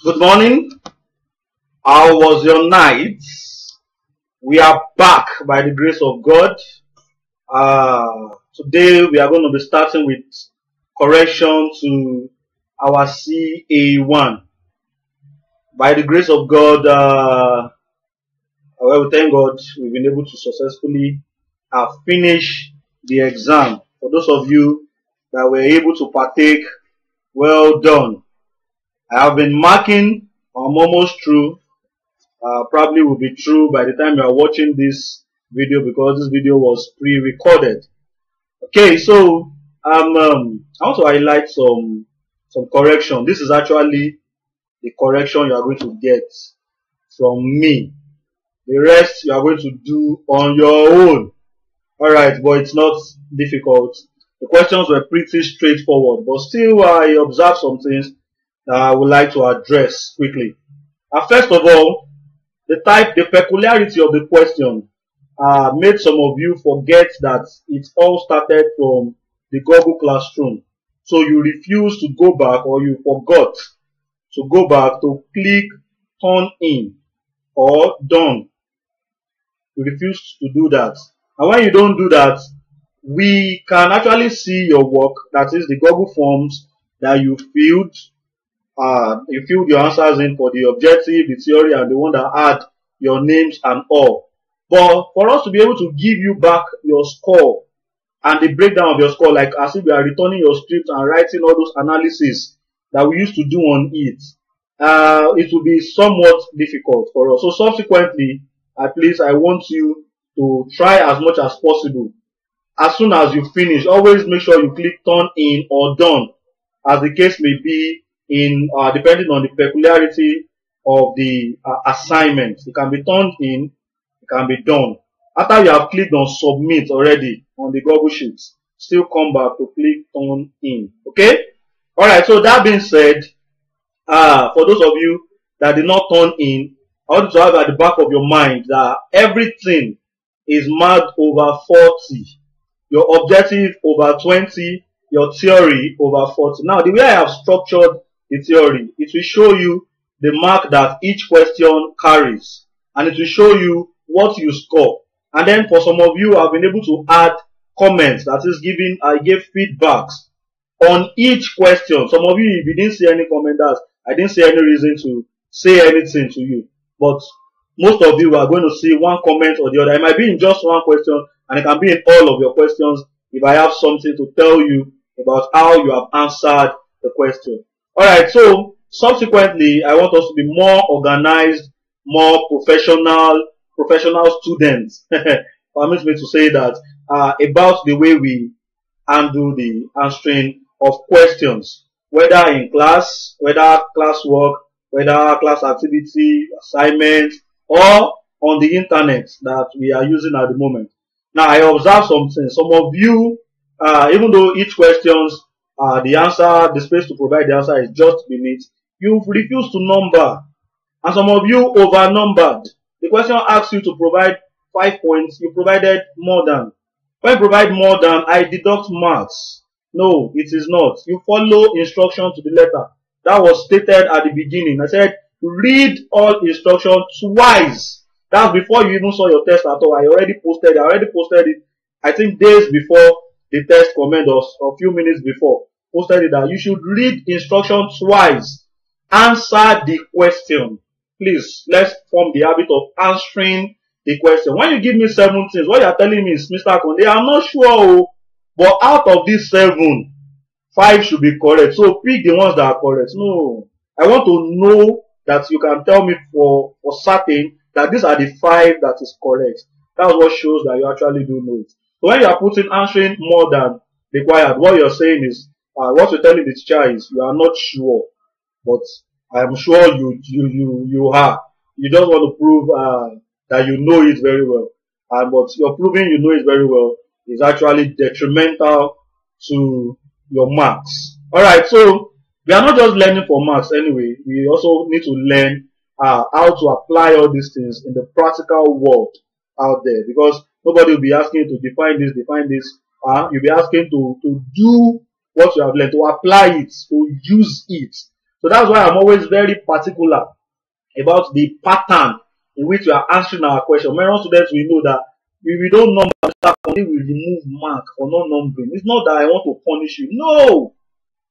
Good morning. How was your night? We are back by the grace of God. Uh, today we are going to be starting with correction to our CA1. By the grace of God, uh, well, we thank God we've been able to successfully uh, finish the exam. For those of you that were able to partake, well done. I have been marking, I'm almost through. Uh, probably will be true by the time you are watching this video because this video was pre-recorded. Okay, so um, um, I want to highlight some some correction. This is actually the correction you are going to get from me. The rest you are going to do on your own. Alright, but it's not difficult. The questions were pretty straightforward, but still I observed some things I would like to address quickly. Uh, first of all, the type, the peculiarity of the question uh, made some of you forget that it all started from the Google Classroom. So you refuse to go back or you forgot to go back to click turn in or done. You refuse to do that. And when you don't do that, we can actually see your work, that is the Google Forms that you filled uh, you filled your answers in for the objective, the theory, and the one that had your names and all. But for us to be able to give you back your score and the breakdown of your score, like as if we are returning your script and writing all those analyses that we used to do on it, uh, it will be somewhat difficult for us. So subsequently, at least I want you to try as much as possible. As soon as you finish, always make sure you click turn in or done, as the case may be in uh, depending on the peculiarity of the uh, assignment. It can be turned in, it can be done. After you have clicked on submit already on the Google Sheets, still come back to click turn in. Okay? Alright, so that being said, uh, for those of you that did not turn in, I want you to have at the back of your mind that everything is marked over 40. Your objective over 20, your theory over 40. Now, the way I have structured the theory. It will show you the mark that each question carries and it will show you what you score. And then for some of you, I've been able to add comments that is giving, I gave feedbacks on each question. Some of you, if you didn't see any commenters, I didn't see any reason to say anything to you. But most of you are going to see one comment or the other. It might be in just one question and it can be in all of your questions if I have something to tell you about how you have answered the question. Alright, so subsequently, I want us to be more organized, more professional, professional students. Permit me to say that uh, about the way we handle the answering of questions, whether in class, whether classwork, whether class activity, assignment, or on the internet that we are using at the moment. Now, I observe something. Some of you, uh, even though each questions uh, the answer, the space to provide the answer is just beneath. You've refused to number. And some of you over-numbered. The question asks you to provide five points. You provided more than. When you provide more than, I deduct marks. No, it is not. You follow instruction to the letter. That was stated at the beginning. I said, read all instruction twice. That's before you even saw your test at all. I already posted, I already posted it, I think days before the test comment us a few minutes before posted it that you should read instruction twice. Answer the question. Please, let's form the habit of answering the question. When you give me seven things, what you are telling me is, Mr. Konde, I'm not sure, but out of these seven, five should be correct. So pick the ones that are correct. No, I want to know that you can tell me for, for certain that these are the five that is correct. That's what shows that you actually do know it. So when you are putting answering more than required, what you're saying is uh, what you're telling the teacher is you are not sure, but I am sure you you you you are. You just want to prove uh, that you know it very well, and but you're proving you know it very well is actually detrimental to your marks. All right, so we are not just learning for marks anyway. We also need to learn uh, how to apply all these things in the practical world out there because nobody will be asking you to define this, define this. Uh, you'll be asking to, to do what you have learned, to apply it, to use it. So that's why I'm always very particular about the pattern in which we are answering our question. Many students we know that if we don't number. Conde will remove mark for not numbering. It's not that I want to punish you. No!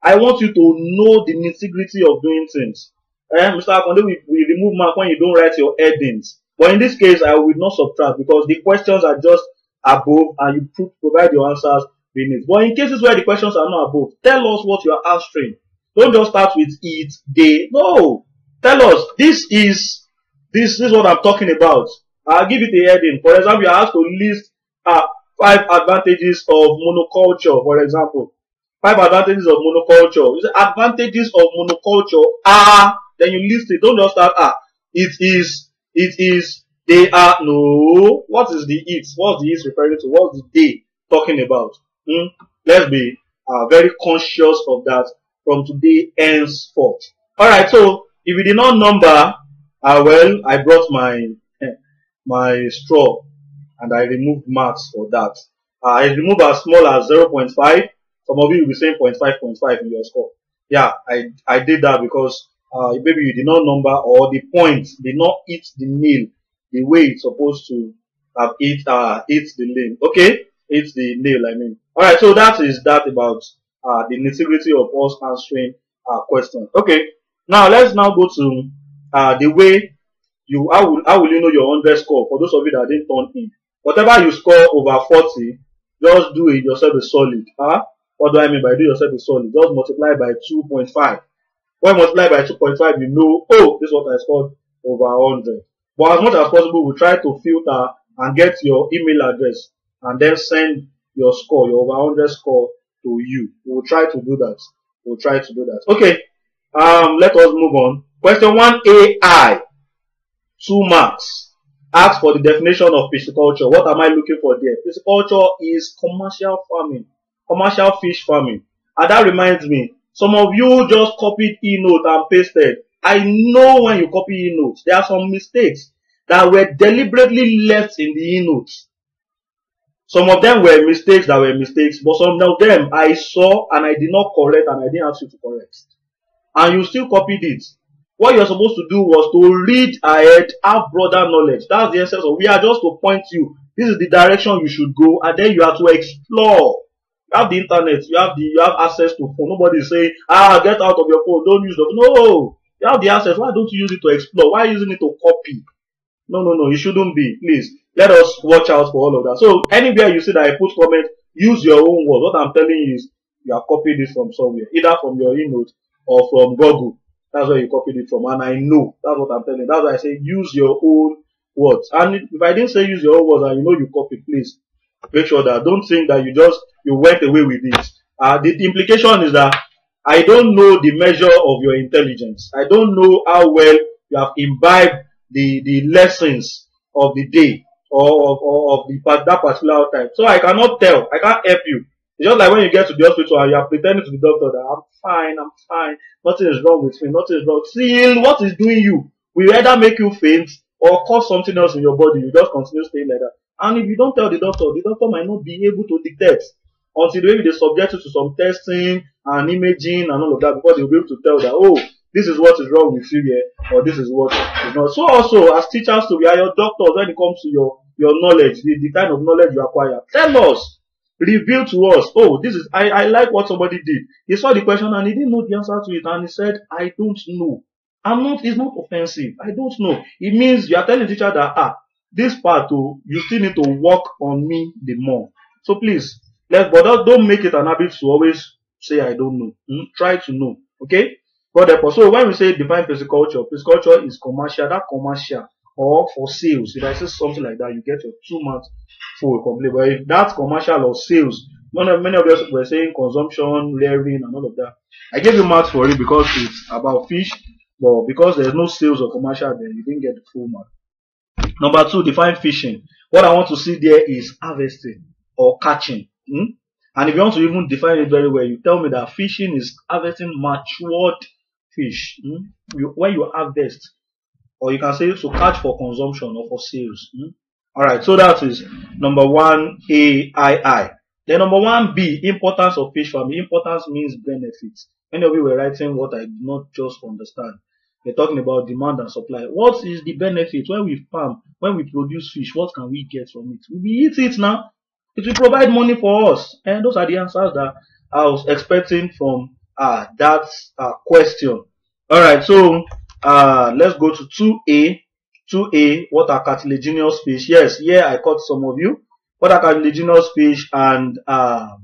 I want you to know the nitty-gritty of doing things. Eh, Mr. Akande we, will remove mark when you don't write your headings. But in this case, I will not subtract because the questions are just above and you provide your answers beneath. But in cases where the questions are not above, tell us what you are answering. Don't just start with it, they. No. Tell us, this is, this, this is what I'm talking about. I'll give it a heading. For example, you are asked to list uh, five advantages of monoculture, for example. Five advantages of monoculture. You say advantages of monoculture are, then you list it. Don't just start, ah, it is, it is, they are, no. What is the it? What's the it referring to? What's the they talking about? Hmm? Let's be uh, very conscious of that from today henceforth. Alright, so if you did not number, uh, well, I brought my my straw and I removed marks for that. Uh, I removed as small as 0.5. Some of you will be saying 0.5, 0.5 in your score. Yeah, I, I did that because uh, maybe you did not number or the points did not hit the nail the way it's supposed to have hit, uh, hit the nail. Okay? Hit the nail, I mean. Alright, so that is that about uh, the nitty-gritty of us answering uh, questions. Okay, now let's now go to uh, the way you how will how will you know your 100 score for those of you that didn't turn in? Whatever you score over 40 just do it yourself a solid huh? What do i mean by do yourself a solid? Just multiply by 2.5 when multiply by 2.5 you know oh this is what i scored over 100 but as much as possible we try to filter and get your email address and then send your score your over 100 score to you we will try to do that we'll try to do that okay um let us move on question 1 ai two marks. Ask for the definition of pisciculture. What am I looking for there? Pisciculture is commercial farming, commercial fish farming. And that reminds me, some of you just copied e-note and pasted. I know when you copy e-notes, there are some mistakes that were deliberately left in the e-note. Some of them were mistakes that were mistakes, but some of them I saw and I did not correct and I didn't ask you to correct. And you still copied it. What you're supposed to do was to read ahead, have broader knowledge. That's the essence of we are just to point you. This is the direction you should go, and then you have to explore. You have the internet, you have the you have access to phone. Nobody saying, ah, get out of your phone, don't use the no. You have the access. Why don't you use it to explore? Why using it to copy? No, no, no, it shouldn't be. Please let us watch out for all of that. So anywhere you see that I put comment, use your own words. What I'm telling you is you are copying this from somewhere, either from your e-note or from Google. That's where you copied it from. And I know. That's what I'm telling you. That's why I say use your own words. And if I didn't say use your own words and you know you copied, please make sure that don't think that you just you went away with it. Uh, the, the implication is that I don't know the measure of your intelligence. I don't know how well you have imbibed the, the lessons of the day or of, or of the, that particular time. So I cannot tell. I can't help you. It's just like when you get to the hospital and you are pretending to the doctor that I'm fine, I'm fine, nothing is wrong with me, nothing is wrong. Still, what is doing you will either make you faint or cause something else in your body. You just continue staying like that. And if you don't tell the doctor, the doctor might not be able to detect until maybe they subject you to some testing and imaging and all of that before they'll be able to tell that, oh, this is what is wrong with you here, or this is what is not. So also, as teachers, to be your doctors when it comes to your, your knowledge, the, the kind of knowledge you acquire, tell us reveal to us, oh, this is, I, I like what somebody did. He saw the question and he didn't know the answer to it and he said, I don't know. I'm not, it's not offensive. I don't know. It means you are telling the teacher that, ah, this part, oh, you still need to work on me the more. So please, let's, but don't make it an habit to always say, I don't know. Hmm? Try to know. Okay? But therefore, so when we say define pisciculture, pisciculture is commercial, that commercial or for sales. If I say something like that, you get your two months full complete. But if that's commercial or sales, many of, us were saying consumption, layering, and all of that. I gave you marks for it because it's about fish, but because there's no sales or commercial there, you didn't get the full mark. Number two, define fishing. What I want to see there is harvesting or catching. Hmm? And if you want to even define it very well, you tell me that fishing is harvesting matured fish. Hmm? You, when you harvest, or you can say to catch for consumption or for sales. Hmm? All right, so that is number one AII. Then number one B, importance of fish farming. Importance means benefits. Many of you were writing what I do not just understand. We're talking about demand and supply. What is the benefit when we farm, when we produce fish? What can we get from it? We eat it now. It will provide money for us. And those are the answers that I was expecting from uh, that uh, question. All right, so uh, let's go to 2A. 2A, what are cartilaginous fish? Yes, here I caught some of you. What are cartilaginous fish and uh,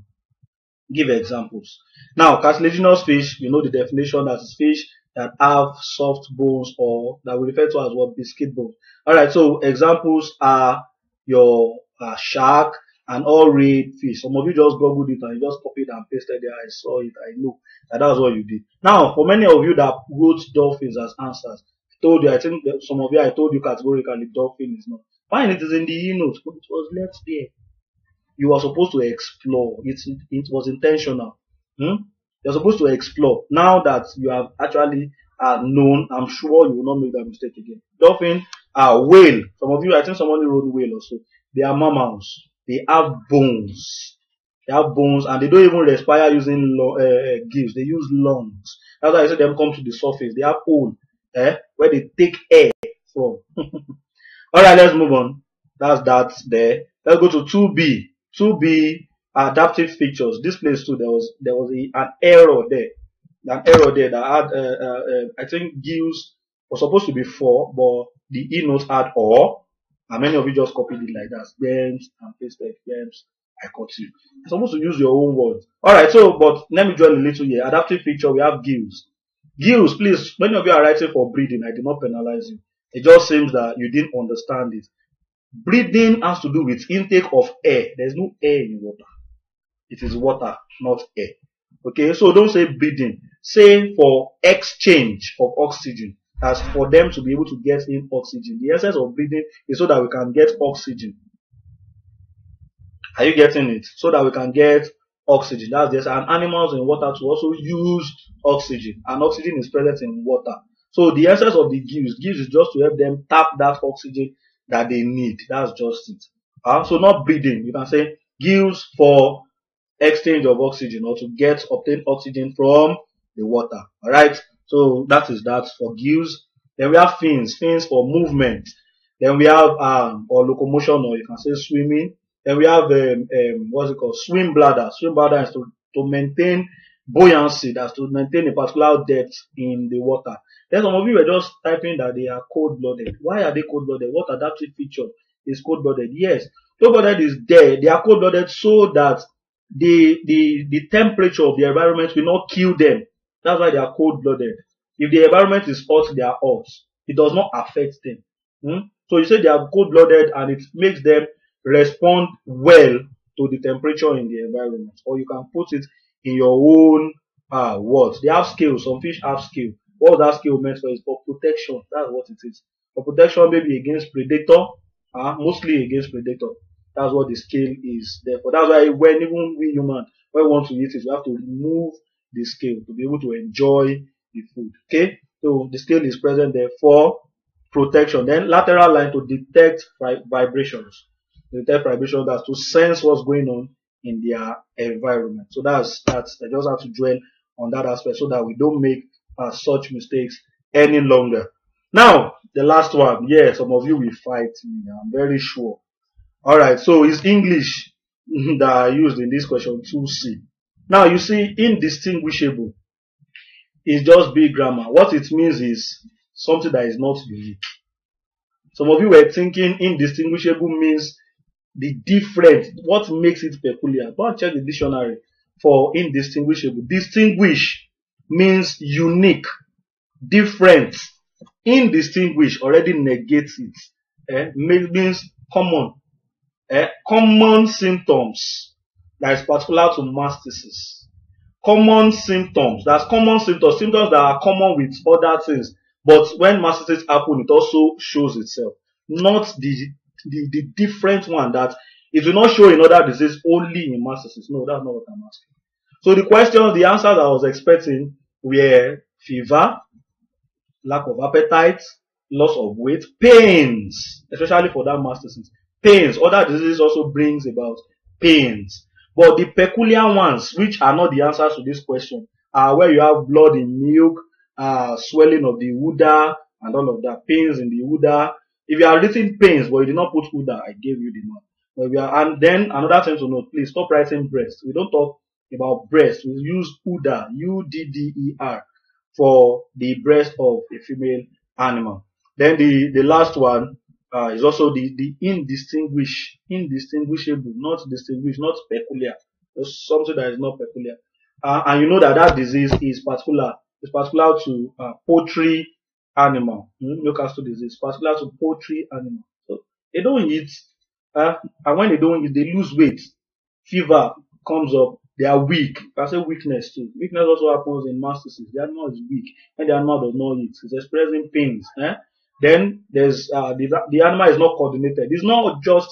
give examples. Now, cartilaginous fish, you know the definition that is fish that have soft bones or that we refer to as what biscuit bones. All right, so examples are your uh, shark and all red fish. Some of you just googled it and you just copied and pasted there. I saw it. I know that that's what you did. Now, for many of you that wrote dolphins as answers, I told you, I think some of you, I told you categorically dolphin is not. Fine, it is in the e notes, but it was left there. You are supposed to explore. It, it was intentional. Hmm? You're supposed to explore. Now that you have actually uh, known, I'm sure you will not make that mistake again. Dolphin, uh, whale. Some of you, I think somebody wrote whale also. They are mammals. They have bones. They have bones and they don't even respire using uh, gills. They use lungs. That's why I said them come to the surface. They have hole eh, where they take air from. All right, let's move on. That's that there. Let's go to 2B. 2B adaptive features. This place too, there was there was a, an error there, an error there that had uh, uh, I think gills was supposed to be four, but the e note had or, and many of you just copied it like that. Games and pasted games. I got you. You're supposed to use your own words. All right. So, but let me join a little here. Adaptive feature. We have gills. Gills, please. Many of you are writing for breathing. I did not penalize you. It just seems that you didn't understand it. Breathing has to do with intake of air. There's no air in water. It is water, not air. Okay, so don't say breathing. Say for exchange of oxygen. As for them to be able to get in oxygen. The essence of breathing is so that we can get oxygen. Are you getting it? So that we can get oxygen. That's just and animals in water to also use oxygen. And oxygen is present in water. So the essence of the gills, gills is just to help them tap that oxygen that they need. That's just it. Uh, so not breathing. You can say gills for exchange of oxygen or to get obtain oxygen from the water. All right. So that is that for gills. Then we have fins, fins for movement. Then we have um or locomotion or you can say swimming. Then we have um, um what's it called? Swim bladder. Swim bladder is to, to maintain buoyancy, that's to maintain a particular depth in the water. Then some of you were just typing that they are cold blooded. Why are they cold blooded? What adaptive feature is cold blooded? Yes, cold blooded is there. They are cold blooded so that the, the, the temperature of the environment will not kill them. That's why they are cold blooded. If the environment is hot, they are hot. It does not affect them. Hmm? So you say they are cold blooded and it makes them respond well to the temperature in the environment. Or you can put it in your own uh, words. They have scales. Some fish have scale. What that scale meant for is for protection. That's what it is. For protection, maybe against predator, uh, mostly against predator. That's what the scale is there for. That's why when even we human, when we want to eat it, we have to remove the scale to be able to enjoy the food. Okay, so the scale is present there for protection. Then lateral line to detect vibrations. Detect vibrations that's to sense what's going on in their environment. So that's that's I just have to dwell on that aspect so that we don't make uh, such mistakes any longer. Now the last one, yeah, some of you will fight me. I'm very sure. All right, so it's English that I used in this question 2C. Now you see, indistinguishable is just big grammar. What it means is something that is not unique. Some of you were thinking indistinguishable means the different, what makes it peculiar. Go and check the dictionary for indistinguishable. Distinguish means unique, different. Indistinguish already negates it. Eh? Means common eh, common symptoms that is particular to mastitis. Common symptoms, that's common symptoms, symptoms that are common with other things, but when mastitis happen, it also shows itself. Not the, the, the different one that it will not show in other diseases only in mastitis. No, that's not what I'm asking. So the questions, the answers I was expecting were fever, lack of appetite, loss of weight, pains, especially for that mastitis, pains. Other diseases also brings about pains. But the peculiar ones, which are not the answers to this question, are where you have blood in milk, uh, swelling of the udder, and all of that, pains in the udder. If you are written pains, but you did not put udder, I gave you the one. But we are, and then another thing to note, please stop writing breast. We don't talk about breast. We use udder, U-D-D-E-R, for the breast of a female animal. Then the, the last one uh, is also the, the indistinguish, indistinguishable, not distinguished, not peculiar. Something that is not peculiar. Uh, and you know that that disease is particular, is particular to uh, poultry animal, mm, Newcastle disease, particular to poultry animal. So they don't eat, uh, and when they don't eat, they lose weight. Fever comes up, they are weak. I say weakness too. Weakness also happens in mastitis. The animal is weak when the animal does not eat. It's expressing pains. Eh? Then there's uh, the, the animal is not coordinated. It's not just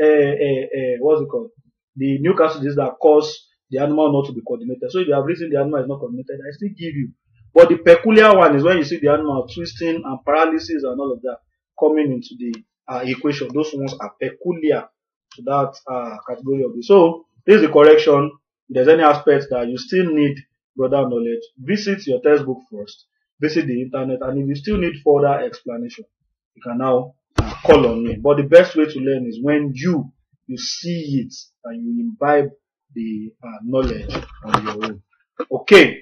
uh, uh, uh, what's it called? The Newcastle disease that cause the animal not to be coordinated. So if you have reason the animal is not coordinated, I still give you. But the peculiar one is when you see the animal twisting and paralysis and all of that coming into the uh, equation. Those ones are peculiar to that uh, category of it. So this is the correction. If there's any aspect that you still need broader knowledge, visit your textbook first visit the internet and if you still need further explanation you can now call on me. But the best way to learn is when you you see it and you imbibe the uh, knowledge on your own. Okay